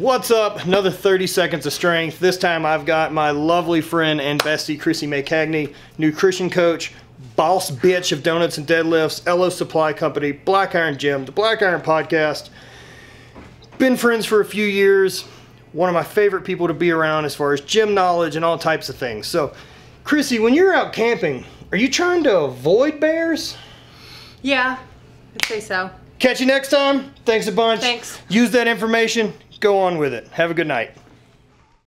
What's up? Another 30 seconds of strength. This time I've got my lovely friend and bestie, Krissy Mae Cagney, nutrition coach, boss bitch of donuts and deadlifts, LO Supply Company, Black Iron Gym, the Black Iron Podcast. Been friends for a few years. One of my favorite people to be around as far as gym knowledge and all types of things. So, Krissy, when you're out camping, are you trying to avoid bears? Yeah, I'd say so. Catch you next time. Thanks a bunch. Thanks. Use that information. Go on with it. Have a good night.